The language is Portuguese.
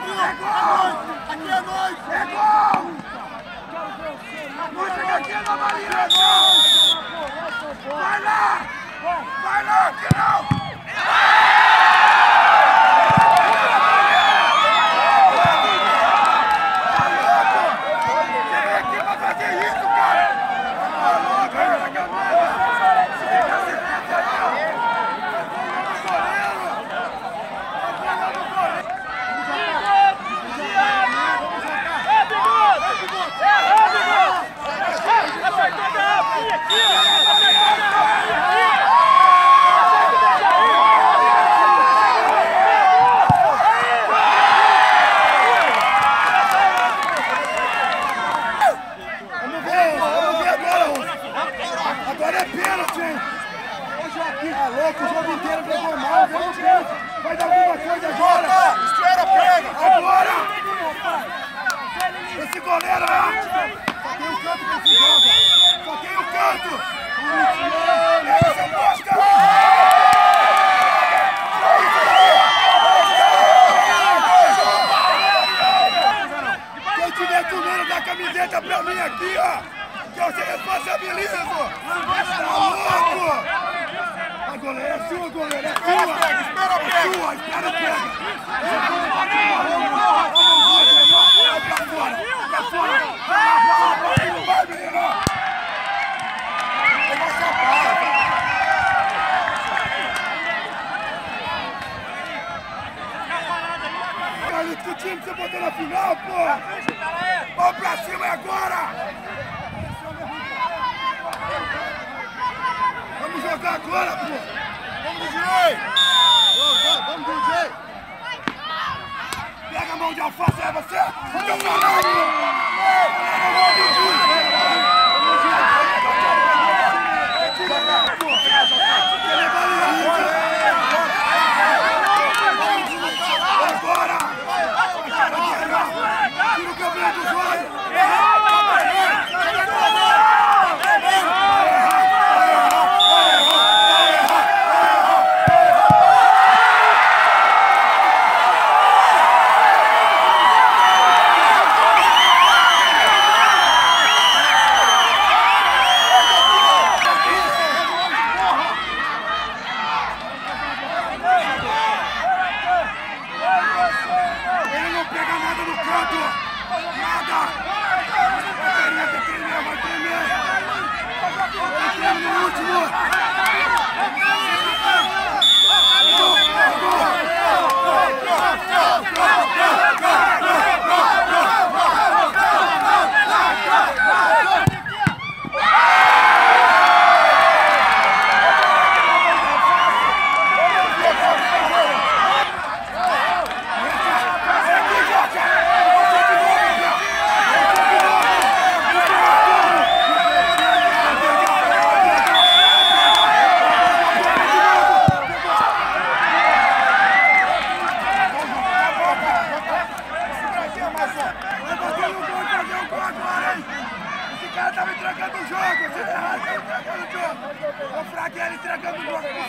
Aqui é gol! É! Aqui é nós! É gol! Nós chega aqui na Maria! É gol! Vai lá! Vai lá, que não! Cheguei aqui pra fazer isso, cara! Tá louco, é sacanagem! Fica silêncio aí, ó! Goleiro! Goleiro do goleiro! Vamos ver, vamos ver agora, Russo. Agora é pênalti, hein? Tá louco, o jogo inteiro jogou mal, vamos ver. Vai dar alguma coisa agora. Espera, pega. Agora. Esse goleiro é Só tem o canto que esse joga. Só tem é camiseta pra mim aqui, ó, que eu se responsabilizo. Tá louco? A goleira é sua, goleira, é sua. Espera, espera, pega. É sua, espera, pega. Vai pra fora, pra fora. Vai, menino. Pega essa bola. Olha que time que você botou na final, porra! Vamos pra cima é agora! Vamos agora, porra! Vamos, DJ! Vamos, vamos, DJ! Pega a mão de alface, é você! Gracias.